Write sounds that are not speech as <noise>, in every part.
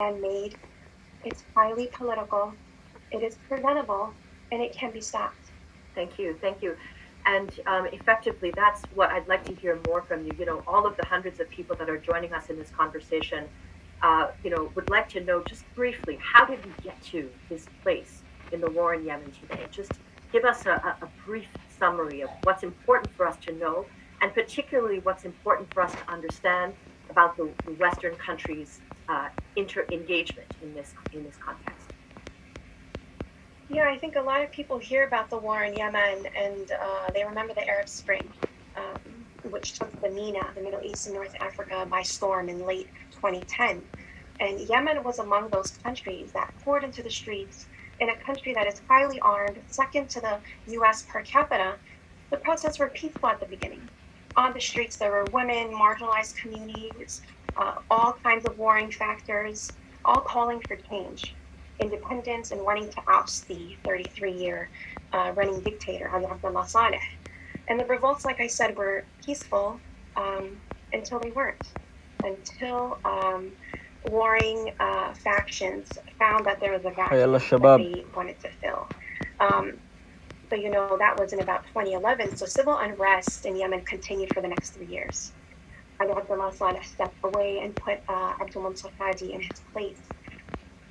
man-made, it's highly political, it is preventable, and it can be stopped. Thank you, thank you. And um, effectively, that's what I'd like to hear more from you. You know, all of the hundreds of people that are joining us in this conversation, uh, you know, would like to know just briefly, how did we get to this place in the war in Yemen today? Just give us a, a brief summary of what's important for us to know, and particularly what's important for us to understand about the Western countries' uh, inter engagement in this in this context. Yeah, I think a lot of people hear about the war in Yemen and uh, they remember the Arab Spring, um, which took the MENA, the Middle East and North Africa, by storm in late 2010. And Yemen was among those countries that poured into the streets in a country that is highly armed, second to the US per capita. The protests were peaceful at the beginning. On the streets, there were women, marginalized communities, uh, all kinds of warring factors, all calling for change independence and wanting to oust the 33 year uh, running dictator, Ali Abdullah Saleh. And the revolts, like I said, were peaceful um, until they weren't, until um, warring uh, factions found that there was a vacuum that they wanted to fill. Um, so, you know, that was in about 2011. So civil unrest in Yemen continued for the next three years. Ali Abdullah Saleh stepped away and put uh, Abdul Mansur Hadi in his place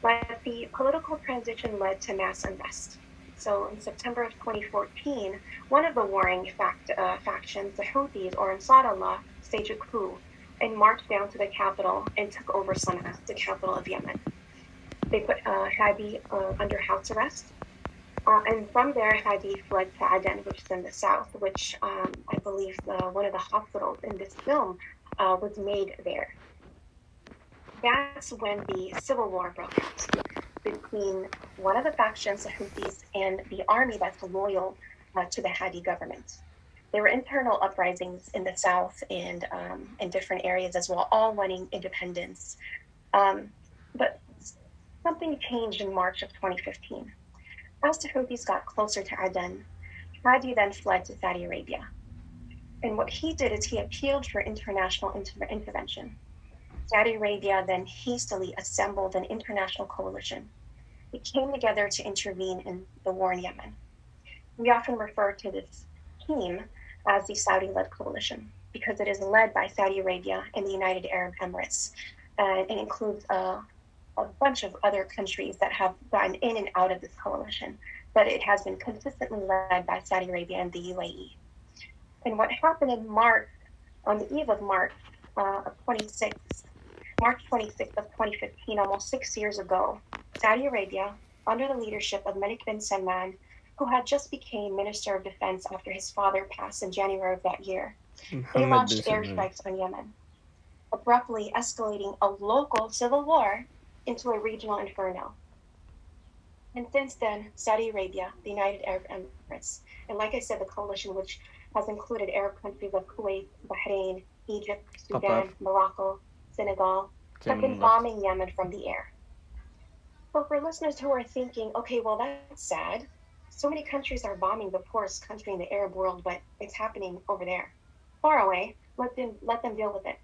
but the political transition led to mass unrest. So in September of 2014, one of the warring fact, uh, factions, the Houthis or Ansarullah, staged a coup and marched down to the capital and took over Sana'a, the capital of Yemen. They put uh, Hadi uh, under house arrest. Uh, and from there, Hadi fled to Aden, which is in the south, which um, I believe the, one of the hospitals in this film uh, was made there that's when the civil war broke out between one of the factions, the Houthis, and the army that's loyal uh, to the Hadi government. There were internal uprisings in the south and um, in different areas as well, all wanting independence. Um, but something changed in March of 2015. As the Houthis got closer to Aden, Hadi then fled to Saudi Arabia. And what he did is he appealed for international inter- intervention. Saudi Arabia then hastily assembled an international coalition. It came together to intervene in the war in Yemen. We often refer to this team as the Saudi led coalition because it is led by Saudi Arabia and the United Arab Emirates. Uh, it includes uh, a bunch of other countries that have gotten in and out of this coalition, but it has been consistently led by Saudi Arabia and the UAE. And what happened in March, on the eve of March uh, of 26, March 26th of 2015, almost six years ago, Saudi Arabia, under the leadership of Malik bin Salman, who had just became Minister of Defense after his father passed in January of that year, they launched airstrikes on Yemen, abruptly escalating a local civil war into a regional inferno. And since then, Saudi Arabia, the United Arab Emirates, and like I said, the coalition, which has included Arab countries like Kuwait, Bahrain, Egypt, Sudan, Morocco, Senegal, have been bombing Yemen from the air. But for listeners who are thinking, okay, well, that's sad. So many countries are bombing the poorest country in the Arab world, but it's happening over there, far away. Let them let them deal with it.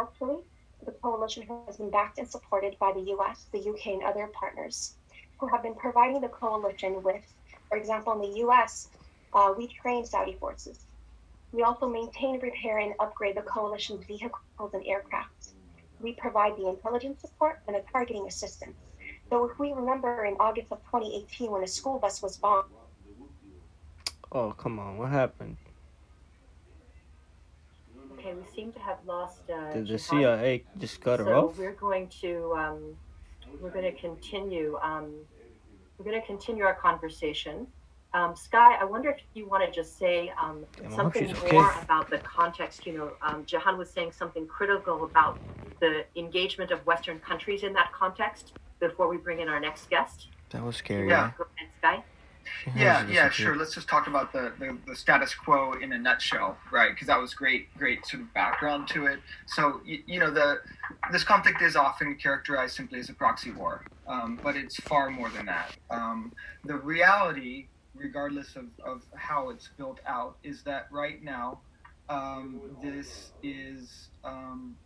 Actually, the coalition has been backed and supported by the U.S., the U.K., and other partners who have been providing the coalition with, for example, in the U.S., uh, we train Saudi forces. We also maintain, repair, and upgrade the coalition's vehicles and aircraft. We provide the intelligence support and the targeting assistance. So if we remember in August of 2018 when a school bus was bombed. Oh, come on. What happened? Okay, we seem to have lost. Uh, Did the CIA just cut so her off? we're going to um, we're going to continue. Um, we're going to continue our conversation. Um, Skye, I wonder if you want to just say um, something more okay. about the context. You know, um, Jehan was saying something critical about the engagement of Western countries in that context before we bring in our next guest. That was scary. Yeah. Ahead, Skye. Yeah, yeah, sure. Let's just talk about the, the, the status quo in a nutshell, right? Because that was great, great sort of background to it. So you, you know, the this conflict is often characterized simply as a proxy war, um, but it's far more than that. Um, the reality regardless of, of how it's built out, is that right now um, this is um,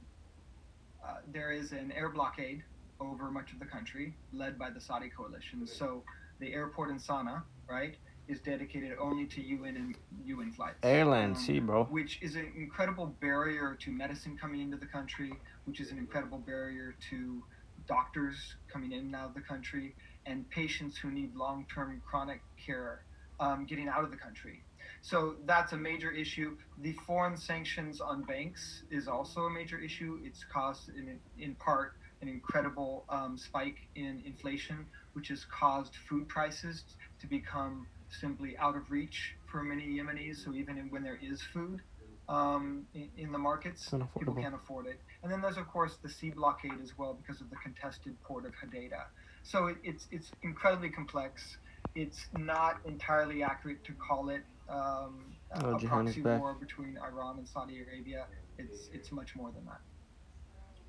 uh, there is an air blockade over much of the country, led by the Saudi coalition. So the airport in Sana'a, right, is dedicated only to UN and UN flights. Airline, Um, see, bro. which is an incredible barrier to medicine coming into the country, which is an incredible barrier to doctors coming in and out of the country, and patients who need long term chronic care um, getting out of the country. So that's a major issue. The foreign sanctions on banks is also a major issue. It's caused, in, in part, an incredible um, spike in inflation, which has caused food prices to become simply out of reach for many Yemenis. So even when there is food um, in, in, the markets, people can't afford it. And then there's of course the sea blockade as well because of the contested port of Hodeida. So it, it's it's incredibly complex. It's not entirely accurate to call it um, oh, a proxy war between Iran and Saudi Arabia. It's it's much more than that.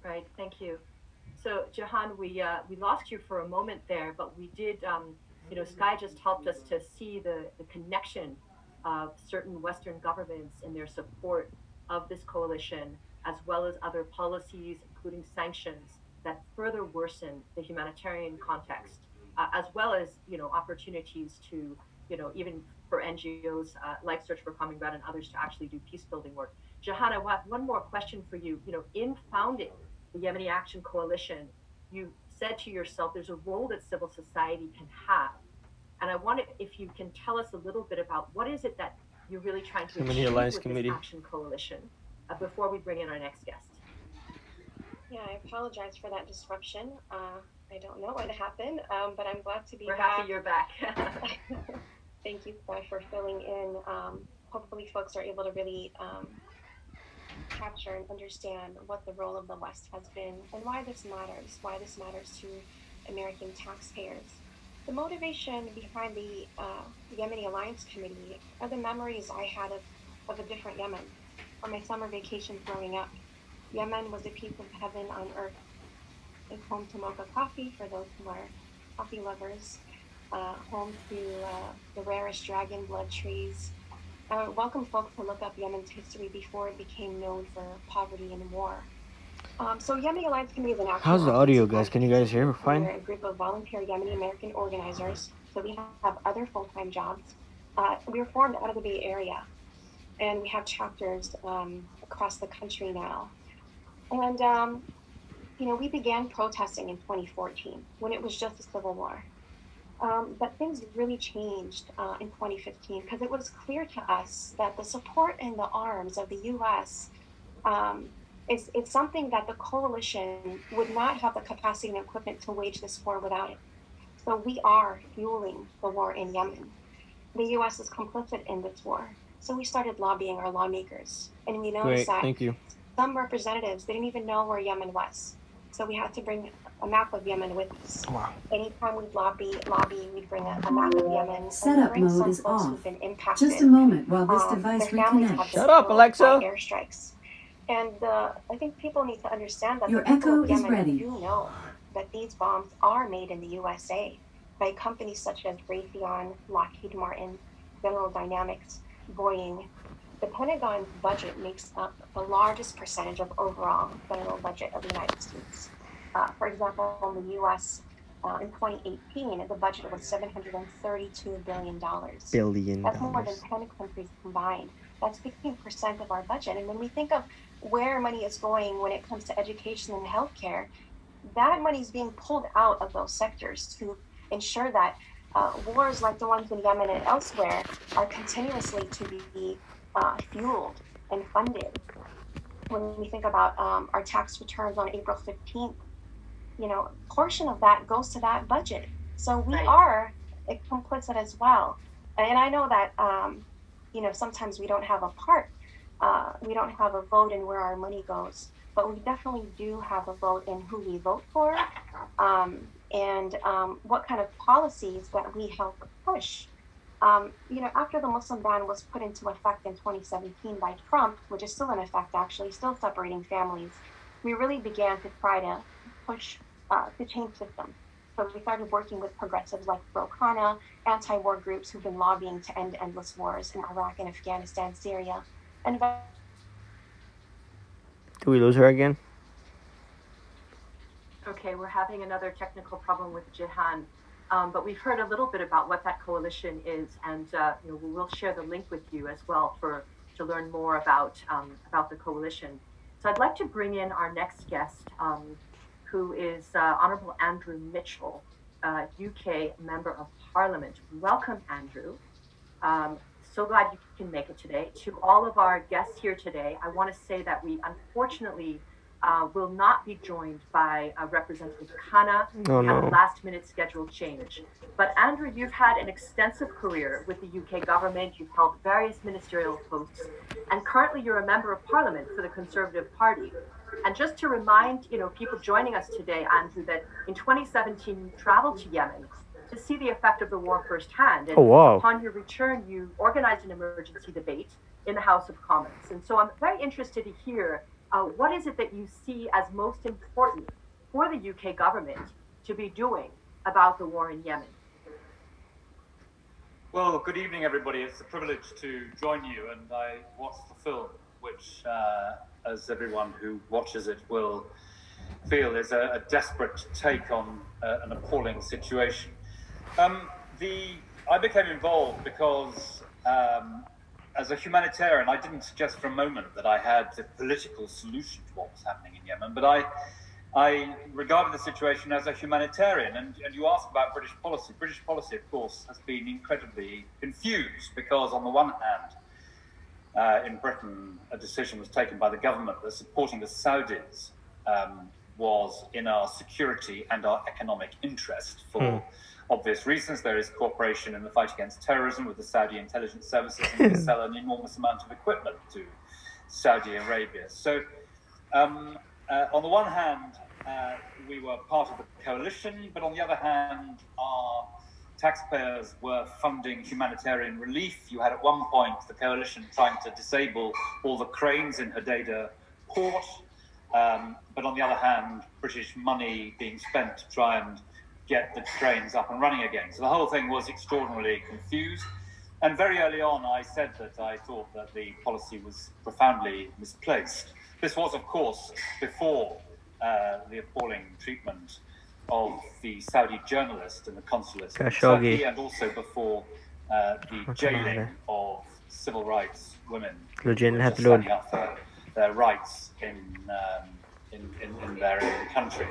Right. Thank you. So Jehan, we uh, we lost you for a moment there, but we did. Um, you know, Skye just helped us to see the, the connection of certain Western governments in their support of this coalition, as well as other policies, including sanctions, that further worsen the humanitarian context, uh, as well as you know opportunities to you know even for NGOs uh, like Search for Common Ground and others to actually do peace building work. Johanna, one more question for you. You know, in founding the Yemeni Action Coalition, you said to yourself, there's a role that civil society can have. And I wanted, if you can tell us a little bit about what is it that you're really trying to Yemeni achieve Alliance with Committee. this Action Coalition uh, before we bring in our next guest. Yeah, I apologize for that disruption. Uh, I don't know what happened, um, but I'm glad to be We're back. happy you're back. <laughs> Thank you Skye, for filling in. Um, hopefully, folks are able to really um, capture and understand what the role of the West has been and why this matters, why this matters to American taxpayers. The motivation behind the uh, Yemeni Alliance Committee are the memories I had of, of a different Yemen on my summer vacation growing up. Yemen was a piece of heaven on earth. It's home to mocha coffee for those who are coffee lovers, uh, home to uh, the rarest dragon blood trees. I would welcome folks to look up Yemen's history before it became known for poverty and war. Um, so Yemeni Alliance Committee is an action How's the audio, guys? Can you guys hear? Me? We're Fine. a group of volunteer Yemeni American organizers. So we have other full-time jobs. Uh, we were formed out of the Bay Area, and we have chapters um, across the country now. And um, you know, we began protesting in 2014 when it was just a civil war. Um, but things really changed uh, in 2015 because it was clear to us that the support and the arms of the U.S. Um, is, is something that the coalition would not have the capacity and equipment to wage this war without it. So we are fueling the war in Yemen. The U.S. is complicit in this war. So we started lobbying our lawmakers, and we noticed Great. that Thank you. some representatives didn't even know where Yemen was. So we had to bring a map of Yemen with us. Wow. Anytime we'd lobby, lobby, we'd bring a, a map of Yemen. Setup bring some mode is off. who've been impacted. Just a moment while this Um, device their reconnects. Shut up, Alexa. Airstrikes. And uh, I think people need to understand that Your the people echo of is ready. do know that these bombs are made in the USA by companies such as Raytheon, Lockheed Martin, General Dynamics, Boeing. The Pentagon's budget makes up the largest percentage of overall federal budget of the United States. Uh, for example, in the U.S. Uh, in 2018, the budget was 732 billion dollars. Billion That's more than 10 countries combined. That's 15% of our budget. And when we think of where money is going when it comes to education and healthcare, that money is being pulled out of those sectors to ensure that uh, wars like the ones in Yemen and elsewhere are continuously to be uh, fueled and funded. When we think about um, our tax returns on April 15th, you know, a portion of that goes to that budget. So we Right. are complicit as well. And I know that, um, you know, sometimes we don't have a part, uh, we don't have a vote in where our money goes, but we definitely do have a vote in who we vote for um, and um, what kind of policies that we help push. Um, you know, after the Muslim ban was put into effect in 2017 by Trump, which is still in effect actually, still separating families, we really began to try to push uh, to change systems. So we started working with progressives like Ro Khanna, anti-war groups who've been lobbying to end endless wars in Iraq and Afghanistan, Syria, and Did we lose her again? okay. We're having another technical problem with Jehan. Um, but we've heard a little bit about what that coalition is, and uh, you know, we'll share the link with you as well for to learn more about um, about the coalition. So I'd like to bring in our next guest, um, who is uh, Honourable Andrew Mitchell, uh, UK Member of Parliament. Welcome, Andrew. So glad you can make it today. To all of our guests here today, I want to say that we unfortunately uh, will not be joined by uh, Representative Khanna Oh, at no. a last minute schedule change. But Andrew, you've had an extensive career with the UK government. You've held various ministerial posts, and currently you're a member of Parliament for the Conservative Party. And just to remind, you know, people joining us today, Andrew, that in 2017 you traveled to Yemen to see the effect of the war firsthand. And Oh, wow. upon your return, you organized an emergency debate in the House of Commons. And so I'm very interested to hear uh, what is it that you see as most important for the UK government to be doing about the war in Yemen? Well, good evening, everybody. It's a privilege to join you, and I watched the film, which, uh, as everyone who watches it will feel, is a, a desperate take on uh, an appalling situation. Um, the I became involved because, um, as a humanitarian, I didn't suggest for a moment that I had a political solution to what was happening in Yemen, but I I regarded the situation as a humanitarian, and, and you ask about British policy. British policy, of course, has been incredibly confused because, on the one hand, uh, in Britain, a decision was taken by the government that supporting the Saudis um, was in our security and our economic interest for obvious reasons. There is cooperation in the fight against terrorism with the Saudi intelligence services, and they <laughs> sell an enormous amount of equipment to Saudi Arabia. So, um, uh, on the one hand, uh, we were part of the coalition, but on the other hand, our taxpayers were funding humanitarian relief. You had at one point the coalition trying to disable all the cranes in Hodeidah port, um, but on the other hand, British money being spent to try and get the trains up and running again. So the whole thing was extraordinarily confused. And very early on, I said that I thought that the policy was profoundly misplaced. This was, of course, before uh, the appalling treatment of the Saudi journalist and the consulate in Khashoggi. And also before uh, the jailing of civil rights women who Lujin were had just load. standing up for their rights in, um, in, in, in their own country.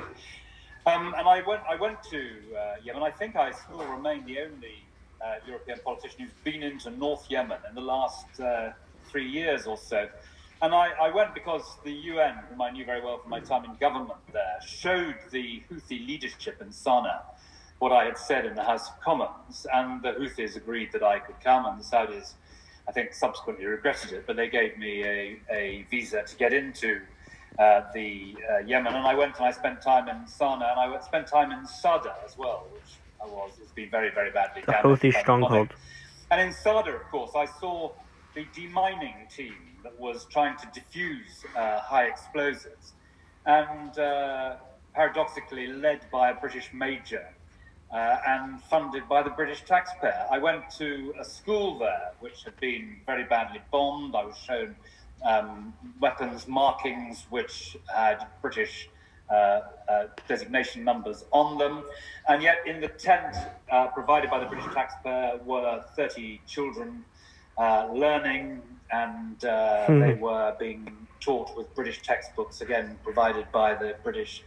Um, and I went, I went to uh, Yemen. I think I still remain the only uh, European politician who's been into North Yemen in the last uh, three years or so. And I, I went because the UN, whom I knew very well from my time in government there, showed the Houthi leadership in Sana'a what I had said in the House of Commons. And the Houthis agreed that I could come, and the Saudis, I think, subsequently regretted it, but they gave me a, a visa to get into uh, the uh, Yemen. And I went and I spent time in Sana'a, and I spent time in Sada as well, which I was, it's been very, very badly The damaged Houthi the bombing. stronghold. And in Sada, of course, I saw the demining team that was trying to defuse uh, high explosives, and uh, paradoxically led by a British major uh, and funded by the British taxpayer. I went to a school there which had been very badly bombed. I was shown um, weapons markings which had British uh, uh, designation numbers on them. And yet, in the tent uh, provided by the British taxpayer were 30 children uh, learning, and uh, Hmm. they were being taught with British textbooks, again, provided by the British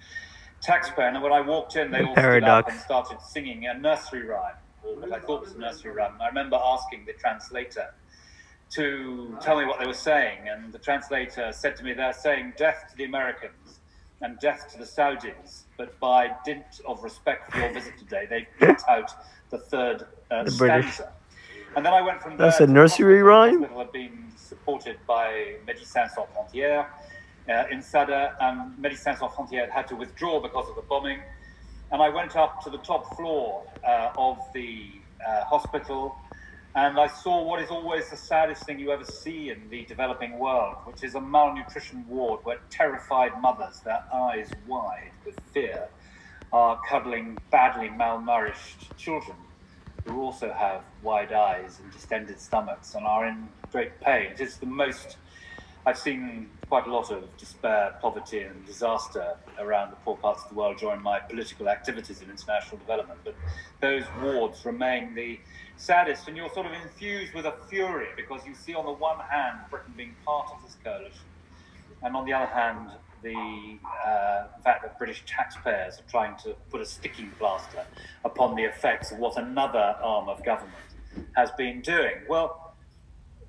taxpayer. And when I walked in, they The all stood up and started singing a nursery rhyme, what I thought was a nursery rhyme. I remember asking the translator to tell me what they were saying, and the translator said to me, "They're saying death to the Americans and death to the Saudis, but by dint of respect for your visit today, they picked out the third uh, The British. stanza." And then I went from That's there a nursery rhyme? The had been supported by Médecins Sans Frontières uh, in Sada, and Médecins Sans Frontières had had to withdraw because of the bombing. And I went up to the top floor uh, of the uh, hospital, and I saw what is always the saddest thing you ever see in the developing world, which is a malnutrition ward where terrified mothers, their eyes wide with fear, are cuddling badly malnourished children who also have wide eyes and distended stomachs and are in great pain. It is the most I've seen quite a lot of despair, poverty, and disaster around the poor parts of the world during my political activities in international development. But those wards remain the saddest, and you're sort of infused with a fury because you see, on the one hand, Britain being part of this coalition, and on the other hand, the uh, fact that British taxpayers are trying to put a sticking plaster upon the effects of what another arm of government has been doing. Well,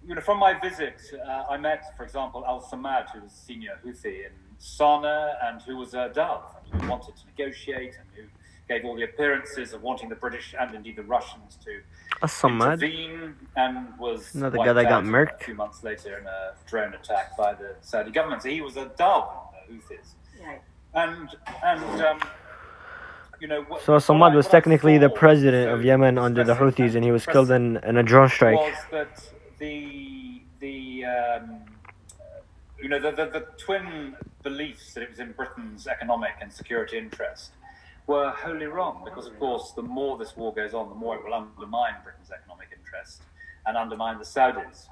you know, from my visit, uh, I met, for example, Al Samad, who was senior Houthi in Sana'a and who was a dove, and who wanted to negotiate and who gave all the appearances of wanting the British and indeed the Russians to As-Samad. intervene and was Another wiped guy that got out murked. a few months later in a drone attack by the Saudi government. So he was a dove, uh, Houthis. Right. And and um, you know, what, So what Samad I- was I technically the president so of Yemen under the Houthis, and he was killed in, in a drone strike. was that the the um, you know the, the the twin beliefs that it was in Britain's economic and security interest were wholly wrong because of course the more this war goes on the more it will undermine Britain's economic interest and undermine the Saudis.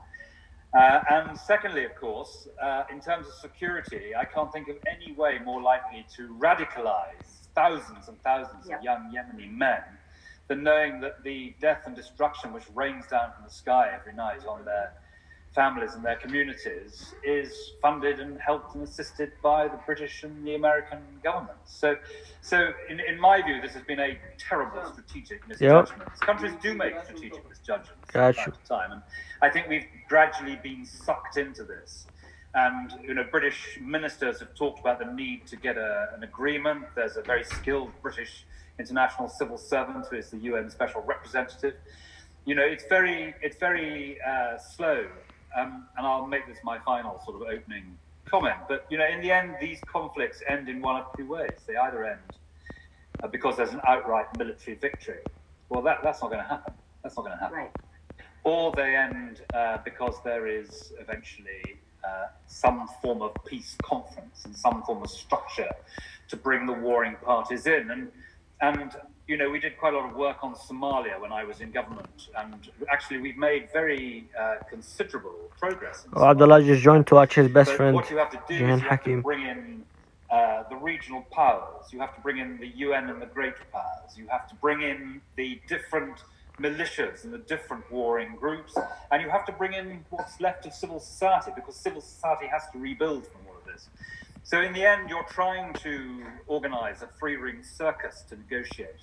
Uh, and secondly, of course, uh, in terms of security, I can't think of any way more likely to radicalize thousands and thousands Yeah. of young Yemeni men than knowing that the death and destruction which rains down from the sky every night on their families and their communities is funded and helped and assisted by the British and the American governments. So, so in, in my view, this has been a terrible strategic misjudgment. Countries do make strategic misjudgments from Gotcha. time to time, and I think we've gradually been sucked into this. And you know, British ministers have talked about the need to get a, an agreement. There's a very skilled British international civil servant who is the UN special representative. You know, it's very it's very uh, slow. Um, and I'll make this my final sort of opening comment. But you know, in the end, these conflicts end in one of two ways. They either end uh, because there's an outright military victory. Well, that, that's not going to happen. That's not going to happen Right. or they end uh, because there is eventually uh, some form of peace conference and some form of structure to bring the warring parties in. And and you know, we did quite a lot of work on Somalia when I was in government, and actually we've made very uh, considerable progress. In Oh, Abdullah just joined to watch his best but friend. what you have to do Jehan is you have to bring in uh, the regional powers. You have to bring in the UN and the great powers. You have to bring in the different militias and the different warring groups, and you have to bring in what's left of civil society because civil society has to rebuild from all of this. So in the end, you're trying to organise a free-ring circus to negotiate,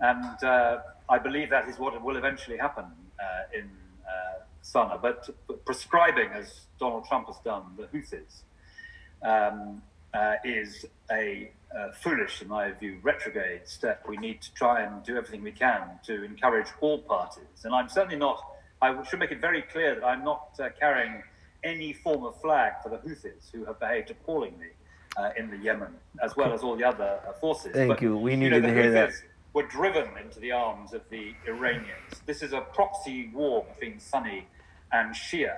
and uh, I believe that is what will eventually happen uh, in uh, Sana'a. But, but prescribing, as Donald Trump has done, the Houthis um, uh, is a uh, foolish, in my view, retrograde step. We need to try and do everything we can to encourage all parties. And I'm certainly not. I should make it very clear that I'm not uh, carrying any form of flag for the Houthis, who have behaved appallingly uh, in the Yemen, as well as all the other uh, forces. Thank But, you. We you needed know, to hear that. Were driven into the arms of the Iranians. This is a proxy war between Sunni and Shia,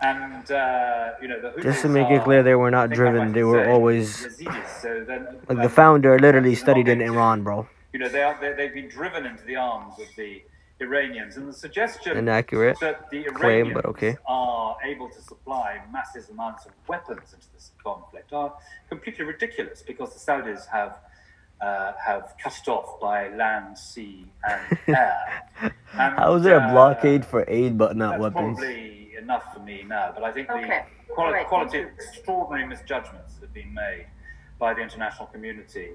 and uh, you know the Just to make it clear, they were not driven. They were always Yazidis. So then, like um, the founder literally studied in Iran, bro. You know, they are they, they've been driven into the arms of the Iranians, and the suggestion Inaccurate that the claim, Iranians but okay. are able to supply massive amounts of weapons into this conflict are completely ridiculous because the Saudis have uh, have cut it off by land, sea, and <laughs> air. And, How is there a uh, blockade for aid but not that's weapons? probably enough for me now, but I think Okay. the quali- All right, quality of extraordinary misjudgments that have been made by the international community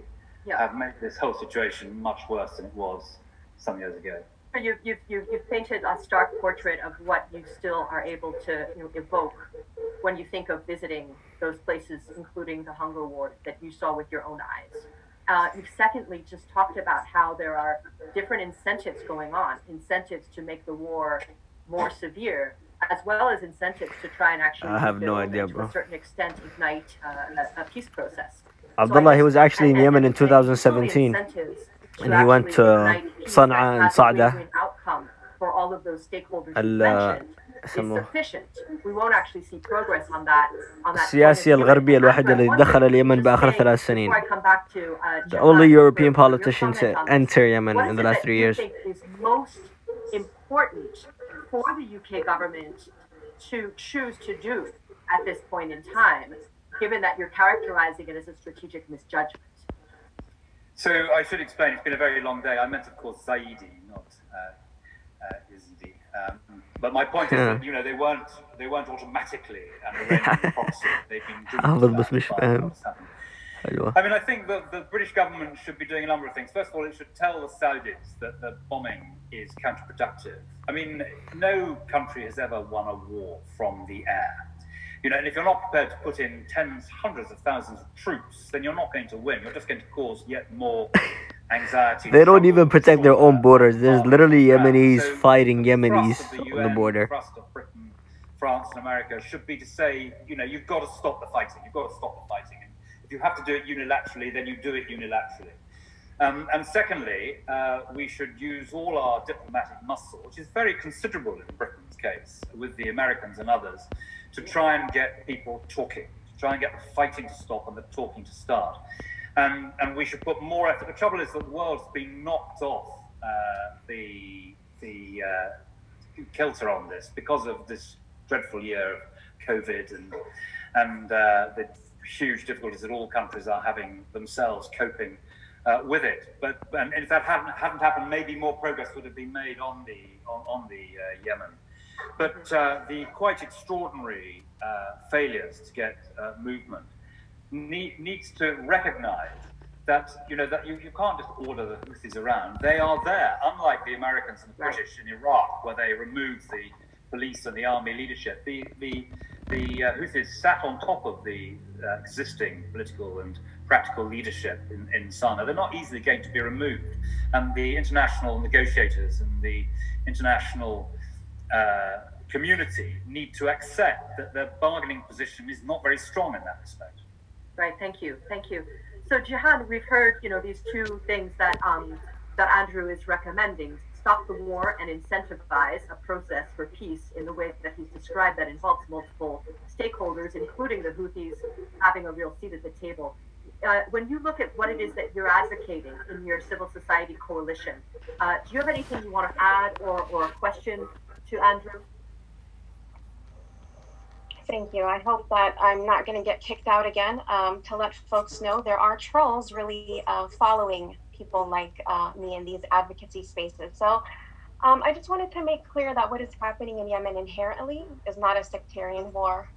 Yeah. have made this whole situation much worse than it was some years ago. So You've, you've, you've, you've painted a stark portrait of what you still are able to you know, evoke when you think of visiting those places, including the hunger ward that you saw with your own eyes. Uh, you've secondly just talked about how there are different incentives going on, incentives to make the war more severe, as well as incentives to try and actually I have no idea, and to bro. a certain extent ignite uh, a, a peace process. Abdullah, he was actually in Yemen in and- and truly 2017. And he went to Sana'a and Sa'da. outcome for all of those stakeholders you ال- mentioned is اسمه sufficient. We won't actually see progress on that. On that السياسية point of view. الغربية And الوحيدة I اللي wonder, دخل اليمن just بآخر saying, ثلاث سنين. Before I come back to uh, The Jahan, only for- European for your politician to comment on this. enter Yemen What in is the it last that three you years. think is most important for the UK government to choose to do at this point in time, given that you're characterizing it as a strategic misjudgment? So I should explain. It's been a very long day. I meant, of course, Zaidi, not uh, uh, Izidi. Um, but my point is that you know they weren't they weren't automatically an <laughs> Iranian proxy. They've been <laughs> I mean, I think that the British government should be doing a number of things. First of all, it should tell the Saudis that the bombing is counterproductive. I mean, no country has ever won a war from the air. You know, and if you're not prepared to put in tens, hundreds of thousands of troops, then you're not going to win. You're just going to cause yet more. They don't even protect their own borders. There's literally Yemenis fighting Yemenis the on the border. Britain, France, and America should be to say, you know, you've got to stop the fighting. You've got to stop the fighting. And if you have to do it unilaterally, then you do it unilaterally. Um, and secondly, uh, we should use all our diplomatic muscle, which is very considerable in Britain's case, with the Americans and others, to try and get people talking, to try and get the fighting to stop and the talking to start. And, and we should put more effort. The trouble is that the world's been knocked off uh, the, the uh, kilter on this because of this dreadful year of COVID and, and uh, the huge difficulties that all countries are having themselves coping uh, with it. But and if that hadn't, hadn't happened, maybe more progress would have been made on the on, on the uh, Yemen. But uh, the quite extraordinary failures to get movement need, needs to recognise that you know that you, you can't just order the Houthis around. They are there, unlike the Americans and the British in Iraq, where they removed the police and the army leadership. The the the uh, Houthis sat on top of the uh, existing political and practical leadership in, in Sana'a. They're not easily going to be removed, and the international negotiators and the international uh, community need to accept that their bargaining position is not very strong in that respect. Right. Thank you. Thank you. So, Jehan, we've heard you know these two things that um, that Andrew is recommending: stop the war and incentivize a process for peace in the way that he's described that involves multiple stakeholders, including the Houthis having a real seat at the table. Uh, when you look at what it is that you're advocating in your civil society coalition, uh, do you have anything you want to add or, or a question to Andrew? Thank you. I hope that I'm not going to get kicked out again. Um, to let folks know, there are trolls really uh, following people like uh, me in these advocacy spaces. So um, I just wanted to make clear that what is happening in Yemen inherently is not a sectarian war.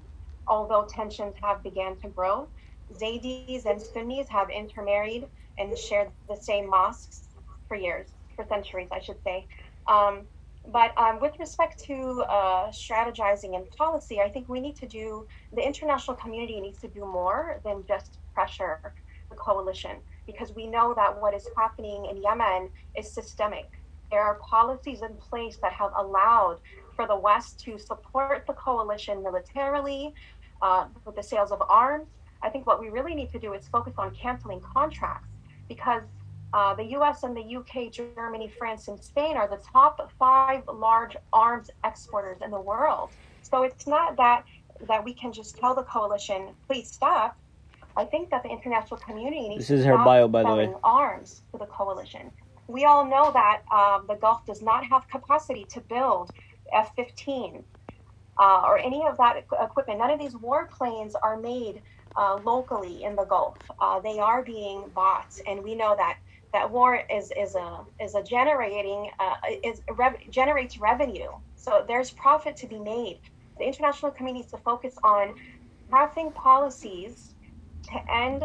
Although tensions have began to grow, Zaydis and Sunnis have intermarried and shared the same mosques for years, for centuries, I should say. Um, but um, with respect to uh, strategizing and policy, I think we need to do, the international community needs to do more than just pressure the coalition, because we know that what is happening in Yemen is systemic. There are policies in place that have allowed for the West to support the coalition militarily uh, with the sales of arms. I think what we really need to do is focus on canceling contracts because uh, the US and the UK, Germany, France, and Spain are the top five large arms exporters in the world. So it's not that that we can just tell the coalition, please stop. I think that the international community needs this is to her bio, by selling the way. arms to the coalition. We all know that um, the Gulf does not have capacity to build F-15 uh, or any of that equipment. None of these warplanes are made uh, locally in the Gulf. Uh, they are being bought, and we know that that war is is a is a generating uh, is generates revenue. So there's profit to be made. The international community needs to focus on passing policies to end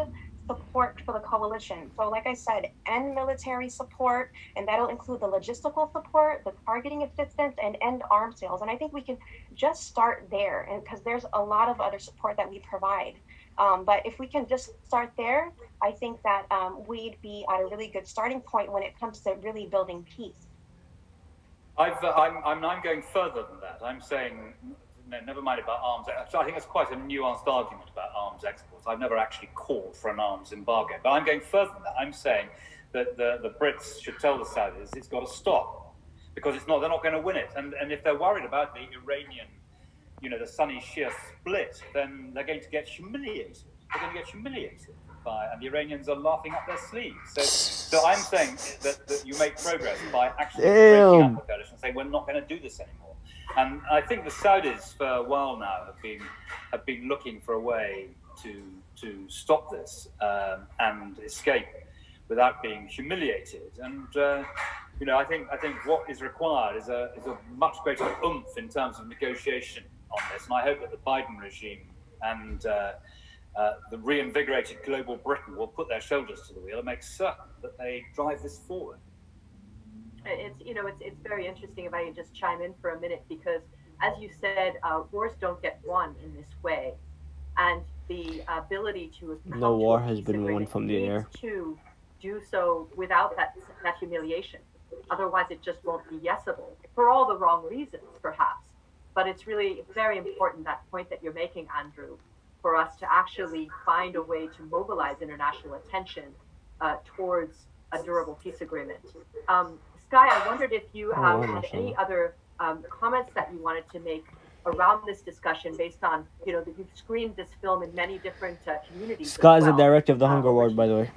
support for the coalition. So, like I said, end military support, and that'll include the logistical support, the targeting assistance, and end arms sales. And I think we can just start there, and because there's a lot of other support that we provide. Um, but if we can just start there, I think that um, we'd be at a really good starting point when it comes to really building peace. I've, uh, I'm, I'm, going further than that. I'm saying, no, never mind about arms. So I think it's quite a nuanced argument about arms exports. I've never actually called for an arms embargo, but I'm going further than that. I'm saying that the, the Brits should tell the Saudis it's got to stop because it's not. They're not going to win it. And and if they're worried about the Iranian you know, the Sunni Shia split, then they're going to get humiliated. They're going to get humiliated by, and the Iranians are laughing up their sleeves. So, so I'm saying that, that you make progress by actually breaking up the coalition and saying we're not going to do this anymore. And I think the Saudis for a while now have been have been looking for a way to to stop this um, and escape without being humiliated. And uh, you know, I think I think what is required is a is a much greater oomph in terms of negotiation on this. And I hope that the Biden regime and uh, uh, the reinvigorated global Britain will put their shoulders to the wheel and make certain that they drive this forward. It's you know it's it's very interesting if I can just chime in for a minute because as you said, uh, wars don't get won in this way, and the ability to no war has been won from the air to do so without that that humiliation. Otherwise, it just won't be yesable for all the wrong reasons, perhaps. But it's really very important that point that you're making, Andrew, for us to actually find a way to mobilize international attention uh, towards a durable peace agreement. Um, Skye, I wondered if you Oh, have had any other um, comments that you wanted to make around this discussion based on, you know, that you've screened this film in many different uh, communities. as Scott is the director of the Uh, Hunger Ward, by the way.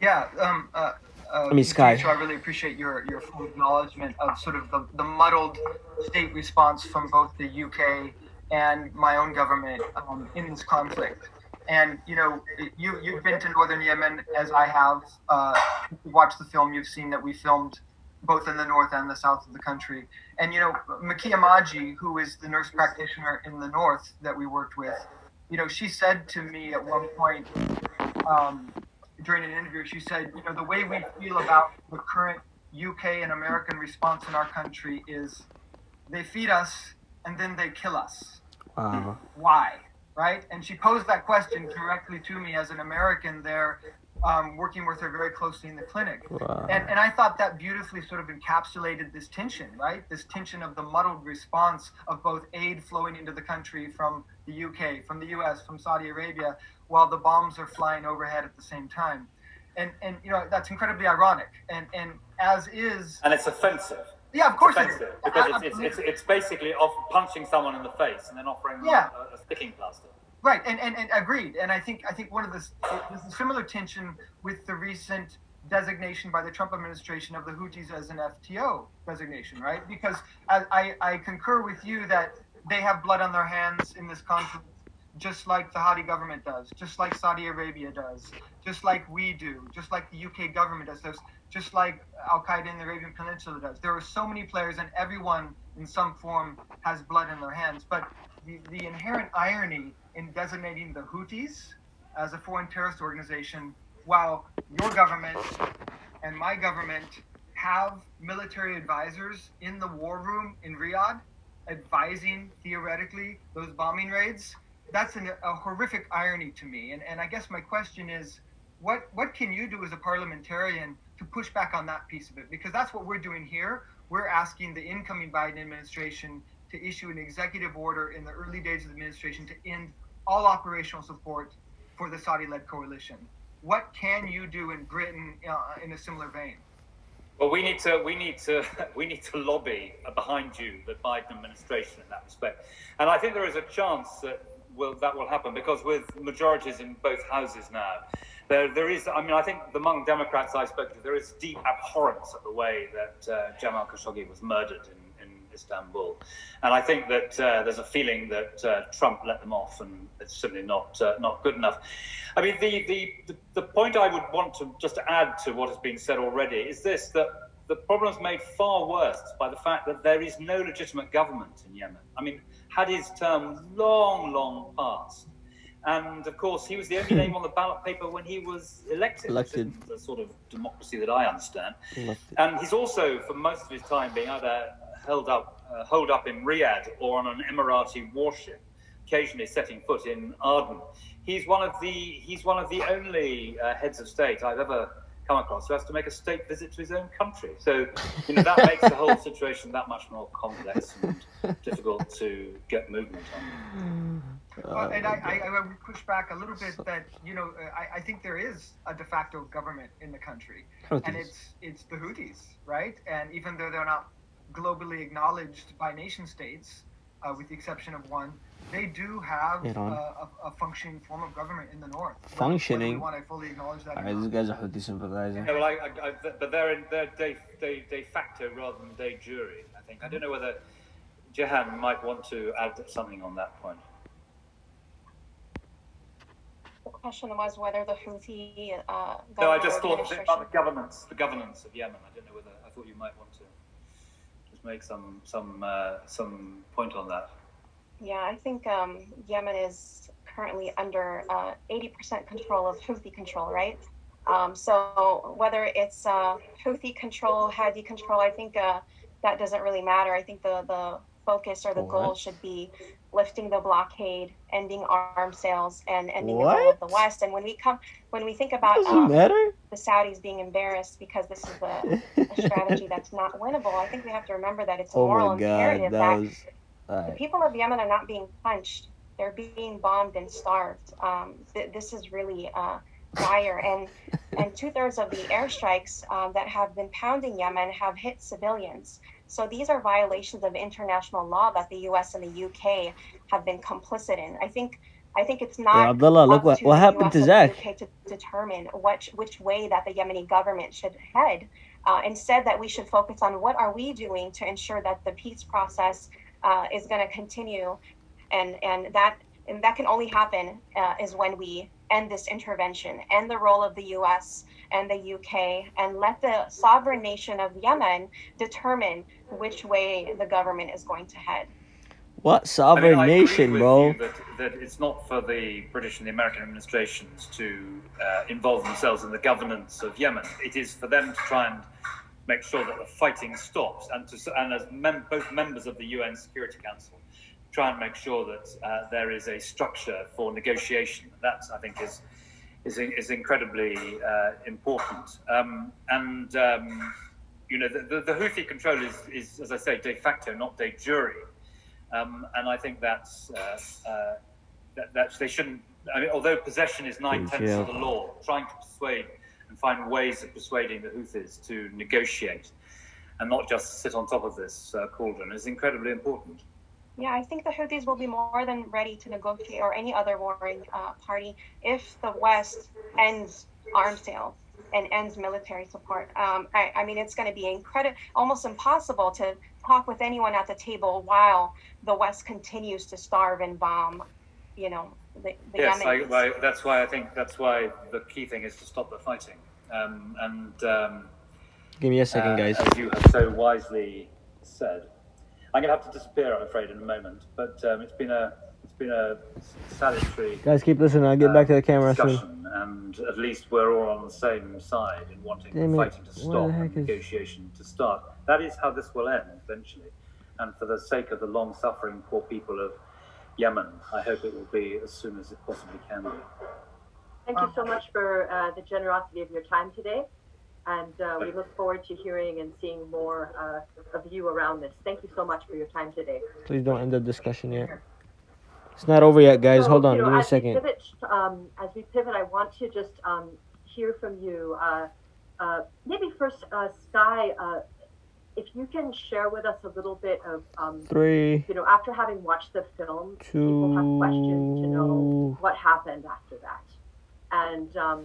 Yeah, um, uh, uh, I mean, Skye. So I really appreciate your, your full acknowledgement of sort of the, the muddled state response from both the UK and my own government um, in this conflict. And you know, you you've been to northern Yemen as I have. Uh, watched the film. You've seen that we filmed both in the north and the south of the country. And you know, Mekkia Mahdi, who is the nurse practitioner in the north that we worked with, you know, she said to me at one point um, during an interview, she said, you know, the way we feel about the current UK and American response in our country is they feed us and then they kill us. Wow. Why? Right? And she posed that question directly to me as an American there, um, working with her very closely in the clinic. Wow. And, and I thought that beautifully sort of encapsulated this tension, right? This tension of the muddled response of both aid flowing into the country from the UK, from the US, from Saudi Arabia, while the bombs are flying overhead at the same time. And, and you know, that's incredibly ironic. And, and as is, And it's offensive. yeah, of course, it is. offensive because it's, it's, it's, it's basically off punching someone in the face and then offering them Yeah. a, a sticking plaster. Right, and, and, and agreed. And I think I think one of the there's a similar tension with the recent designation by the Trump administration of the Houthis as an FTO designation, right? Because I, I, I concur with you that they have blood on their hands in this conflict, just like the Hadi government does, just like Saudi Arabia does, just like we do, just like the UK government does, does just like Al Qaeda in the Arabian Peninsula does. There are so many players, and everyone in some form has blood in their hands. But the, the inherent irony in designating the Houthis as a foreign terrorist organization, while your government and my government have military advisors in the war room in Riyadh advising theoretically those bombing raids, that's an, a horrific irony to me. And, and I guess my question is, what what can you do as a parliamentarian to push back on that piece of it? Because that's what we're doing here. We're asking the incoming Biden administration to issue an executive order in the early days of the administration to end all operational support for the Saudi-led coalition. What can you do in Britain uh, in a similar vein? Well, we need to we need to <laughs> we need to lobby behind you, the Biden administration, in that respect. And I think there is a chance that will that will happen because with majorities in both houses now, there there is. I mean, I think among Democrats I spoke to, there is deep abhorrence at the way that uh, Jamal Khashoggi was murdered in Istanbul, and I think that uh, there's a feeling that uh, Trump let them off, and it's simply not uh, not good enough. I mean, the, the, the, point I would want to just add to what has been said already is this that the problem is made far worse by the fact that there is no legitimate government in Yemen. I mean, Hadi's term long, long past. And of course, he was the only <laughs> name on the ballot paper when he was elected. Elected. The sort of democracy that I understand. Elected. And he's also, for most of his time, being either held up, uh, holed up in Riyadh or on an Emirati warship, occasionally setting foot in Aden. He's one of the he's one of the only uh, heads of state I've ever come across who has to make a state visit to his own country. So, you know, that <laughs> makes the whole situation that much more complex and difficult to get movement on. Well, and I, I, I would push back a little bit that you know uh, I, I think there is a de facto government in the country, and it's it's the Houthis, right? And even though they're not globally acknowledged by nation states, uh, with the exception of one, they do have uh, Iran. a, a functioning form of government in the north. Functioning? Whether we want to fully acknowledge that. or Alright, not. guy's a Houthi sympathizer. Yeah, well, I, I, I, but they're in they're de, de, de facto rather than de jure. I think I don't know whether Jehan might want to add something on that point. The question was whether the Houthi. Uh, no, I just thought about the governance, the governance of Yemen. I don't know whether I thought you might want to just make some some uh, some point on that. Yeah, I think um, Yemen is currently under uh, 80% control of Houthi control, right? Um, so whether it's uh, Houthi control, Hadi control, I think uh, that doesn't really matter. I think the, the focus or the What? goal should be lifting the blockade, ending arms sales, and ending the What? role of the West. And when we come, when we think about um, the Saudis being embarrassed because this is a, a strategy <laughs> that's not winnable, I think we have to remember that it's a Oh moral imperative that that was. the people of Yemen are not being punched; they're being bombed and starved. Um, th- this is really uh, dire, and and <laughs> two thirds of the airstrikes um, that have been pounding Yemen have hit civilians. So these are violations of international law that the U.S. and the UK have been complicit in. I think I think it's not. Abdullah, look what, what happened to Zach. UK to determine which which way that the Yemeni government should head. Uh, instead, that we should focus on what are we doing to ensure that the peace process uh, is going to continue, and and that and that can only happen uh, is when we end this intervention, and the role of the U.S. and the UK, and let the sovereign nation of Yemen determine which way the government is going to head. What I sovereign mean, I nation, with bro? that, that it's not for the British and the American administrations to uh, involve themselves in the governance of Yemen. It is for them to try and make sure that the fighting stops, and to and as mem- both members of the UN Security Council, try and make sure that uh, there is a structure for negotiation. That I think is is is incredibly uh, important. Um, and um, you know, the, the, the Houthi control is, is, as I say, de facto, not de jure. Um, and I think that's uh, uh, that, that's they shouldn't. I mean, although possession is nine tenths Yeah. of the law, trying to persuade and find ways of persuading the Houthis to negotiate and not just sit on top of this uh, cauldron is incredibly important. Yeah, I think the Houthis will be more than ready to negotiate, or any other warring uh, party, if the West ends arms sales and ends military support. Um, I, I mean, it's going to be incredible, almost impossible to talk with anyone at the table while the West continues to starve and bomb, you know, the, the yes, I, I, that's why I think that's why the key thing is to stop the fighting. Um, and um, Give me a second, uh, guys. as you have so wisely said, I'm going to have to disappear, I'm afraid, in a moment. But um, it's been a it's been a salutary Guys, keep listening. I'll get back to the camera soon. discussion, and at least we're all on the same side in wanting Damn the it. fighting to stop the and is- negotiation to start. That is how this will end eventually, and for the sake of the long-suffering poor people of Yemen, I hope it will be as soon as it possibly can be. Thank you so much for uh, the generosity of your time today. And uh, we look forward to hearing and seeing more uh, of you around this. Thank you so much for your time today. Please don't end the discussion yet. It's not over yet, guys. So, Hold on. you know, Give me a as we second. Pivot, um, as we pivot, I want to just um, hear from you. Uh, uh, maybe first, uh, Skye, uh, if you can share with us a little bit of, um, Three, you know, after having watched the film, two, people have questions to know what happened after that. And um,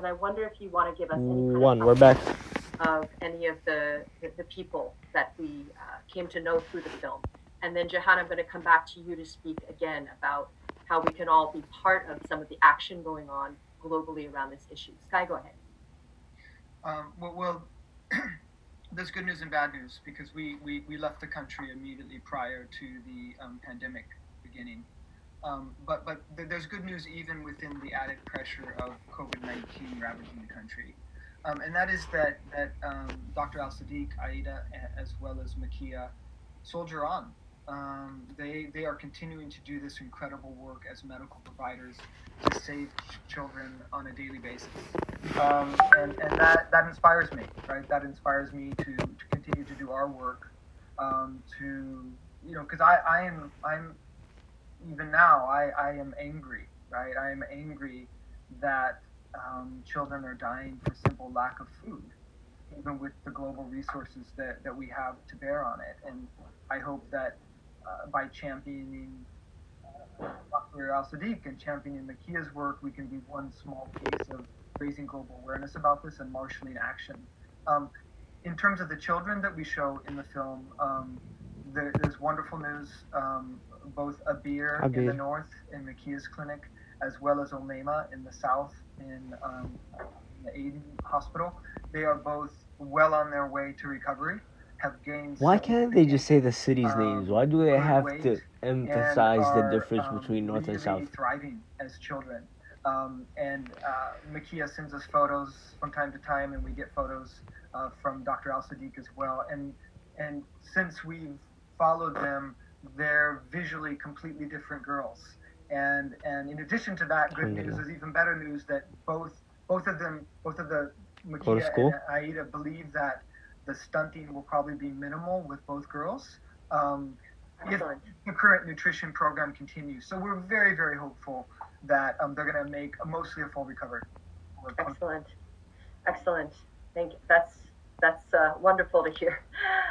and I wonder if you want to give us any one. We're back. of any of the, the, the people that we uh, came to know through the film. And then, Jehan, I'm going to come back to you to speak again about how we can all be part of some of the action going on globally around this issue. Skye, go ahead. Um, well, well <clears throat> there's good news and bad news because we, we, we left the country immediately prior to the um, pandemic beginning. Um, but but th- there's good news even within the added pressure of COVID 19 ravaging the country. Um, and that is that, that um, Dr. Al Sadiq, Aida, as well as Mekkia soldier on. Um, they, they are continuing to do this incredible work as medical providers to save ch- children on a daily basis um, and, and that, that inspires me, right? That inspires me to, to continue to do our work, um, to you know, because I, I am I'm even now I, I am angry, right? I am angry that um, children are dying for simple lack of food, even with the global resources that, that we have to bear on it. And I hope that uh, by championing uh, Dr. Al Sadiq and championing Mekkia's work, we can be one small piece of raising global awareness about this and marshaling action. Um, in terms of the children that we show in the film, um, there, there's wonderful news. Um, both Abir, in the north in Mekkia's clinic, as well as Olema in the south in, um, the Aden hospital. They are both well on their way to recovery. Have gained. Why can't they just say the cities' um, names? Why do they have to emphasize the difference um, between north and south? Thriving as children. Um, and uh, Mekkia sends us photos from time to time, and we get photos uh, from Dr. Al Sadiq as well. And and since we've followed them, they're visually completely different girls. And and in addition to that, good news is even better news that both both of them, both of the Go Mekkia and Aida believe that the stunting will probably be minimal with both girls. Um, if the current nutrition program continues. So we're very, very hopeful that um, they're going to make a, mostly a full recovery. Excellent. Excellent. Thank you. That's that's uh, wonderful to hear.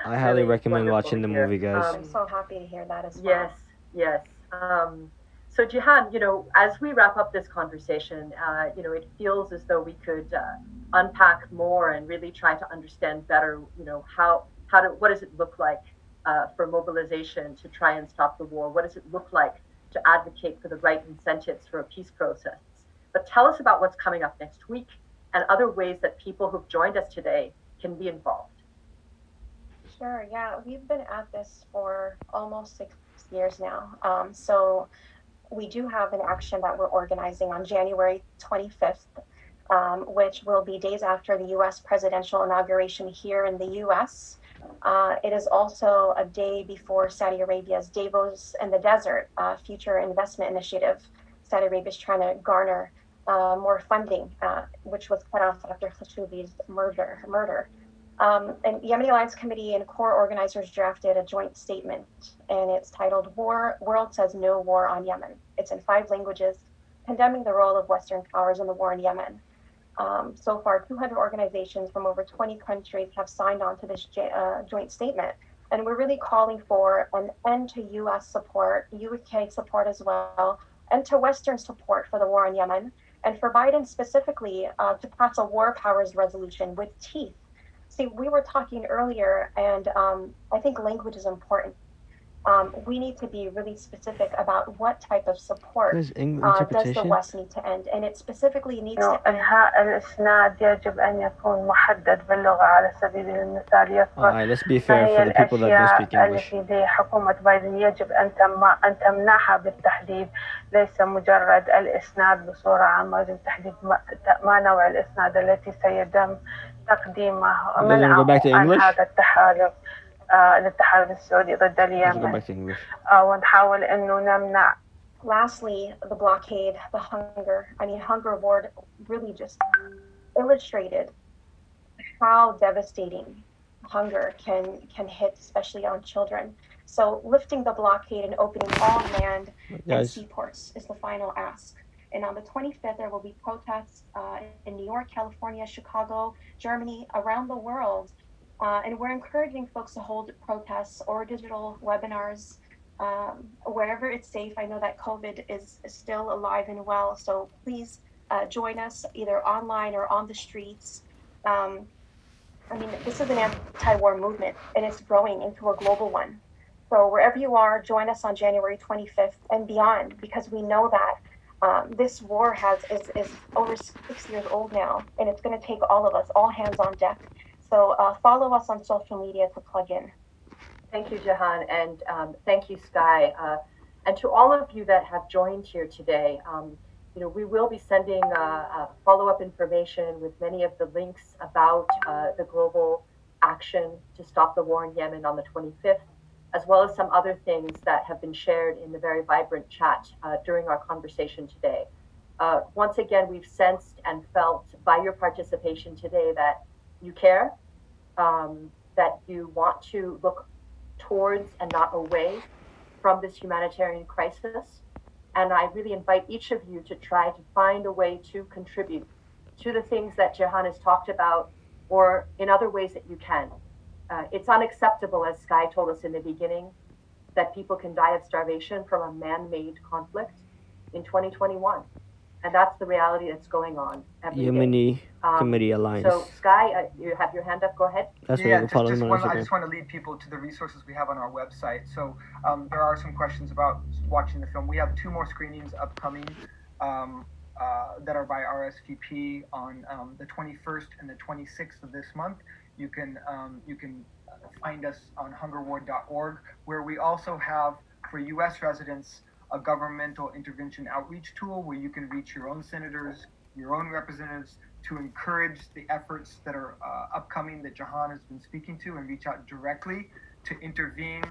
I highly Really recommend watching the movie, guys. Um, I'm so happy to hear that as well. Yes, yes. Um, so Jehan, you know, as we wrap up this conversation, uh, you know, it feels as though we could uh, unpack more and really try to understand better, you know, how how do what does it look like uh, for mobilization to try and stop the war? What does it look like to advocate for the right incentives for a peace process? But tell us about what's coming up next week and other ways that people who've joined us today can be involved. Sure, yeah. We've been at this for almost six years now. Um, so we do have an action that we're organizing on January 25th, um, which will be days after the US presidential inauguration here in the US. Uh, it is also a day before Saudi Arabia's Davos in the Desert uh, future investment initiative. Saudi Arabia is trying to garner uh, more funding, uh, which was cut off after Khashoggi's murder. murder. Um, and Yemeni Alliance Committee and core organizers drafted a joint statement, and it's titled "War World Says No War on Yemen." It's in five languages, condemning the role of Western powers in the war in Yemen. Um, so far, 200 organizations from over 20 countries have signed on to this uh, joint statement, and we're really calling for an end to U.S. support, UK support as well, and to Western support for the war in Yemen, and for Biden specifically uh, to pass a war powers resolution with teeth see, we were talking earlier, and um, I think language is important. Um, we need to be really specific about what type of support Eng- uh, does the. West need to end, and it specifically needs إنه to end. إنهاء الإسناد يجب أن يكون محدد باللغة على سبيل المثال يذكر Alright, let's be fair for the people that don't speak English. التي لحكومة بايدن يجب أن تم أن تمنعها بالتحديد ليس مجرد الإسناد بصورة عامة يجب تحديد ما, ما نوع الإسناد التي سيتم تقديمه Let's go back to ومنعه عن English. هذا التحالف آه، الاتحاد السعودي ضد اليمن ونحاول انه نمنع Lastly, the blockade, the hunger. I mean, Hunger Ward really just illustrated how devastating hunger can can hit, especially on children. So lifting the blockade and opening all land Guys. and seaports is the final ask. And on the 25th, there will be protests uh, in New York, California, Chicago, Germany, around the world uh, and we're encouraging folks to hold protests or digital webinars um, wherever it's safe. I know that COVID is, still alive and well. So please uh, join us either online or on the streets. Um, I mean, this is an anti war movement and it's growing into a global one. So wherever you are, join us on January 25th and beyond because we know that um, this war has is, is over six years old now and it's going to take all of us, all hands on deck. So uh, follow us on social media to plug in. Thank you, Jehan, and um, thank you, Skye, uh, and to all of you that have joined here today. Um, you know, we will be sending uh, uh, follow-up information with many of the links about uh, the global action to stop the war in Yemen on the 25th, as well as some other things that have been shared in the very vibrant chat uh, during our conversation today. Once again, we've sensed and felt by your participation today that you care, um, that you want to look towards and not away from this humanitarian crisis. And I really invite each of you to try to find a way to contribute to the things that Jehan has talked about or in other ways that you can. Uh, it's unacceptable, as Skye told us in the beginning, that people can die of starvation from a man made conflict in 2021. And that's the reality that's going on every day. Yemeni Um, Committee Alliance. So, Skye, uh, you have your hand up. Go ahead. That's where yeah, you can just, follow just them on one, I just want to lead people to the resources we have on our website. So um, there are some questions about watching the film. We have two more screenings upcoming um, uh, that are by RSVP on um, the 21st and the 26th of this month. You can um, you can find us on hungerward.org, where we also have for U.S. residents a governmental intervention outreach tool where you can reach your own senators, your own representatives to encourage the efforts that are uh, upcoming that Jehan has been speaking to and reach out directly to intervene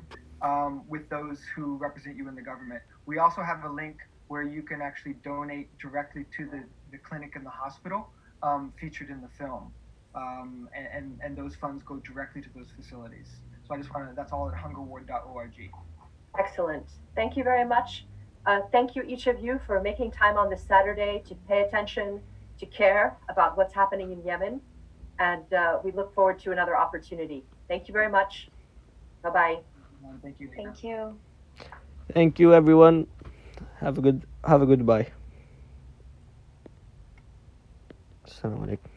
um, with those who represent you in the government. We also have a link where you can actually donate directly to the, the clinic and the hospital um, featured in the film. Um, and, and, and, those funds go directly to those facilities. So I just want to, that's all at hungerward.org. Excellent. Thank you very much. Uh, thank you, each of you, for making time on this Saturday to pay attention, to care about what's happening in Yemen. And uh, we look forward to another opportunity. Thank you very much. Bye bye. Thank you. Thank you. Thank you, everyone. Have a good have a good bye. Assalamu alaikum.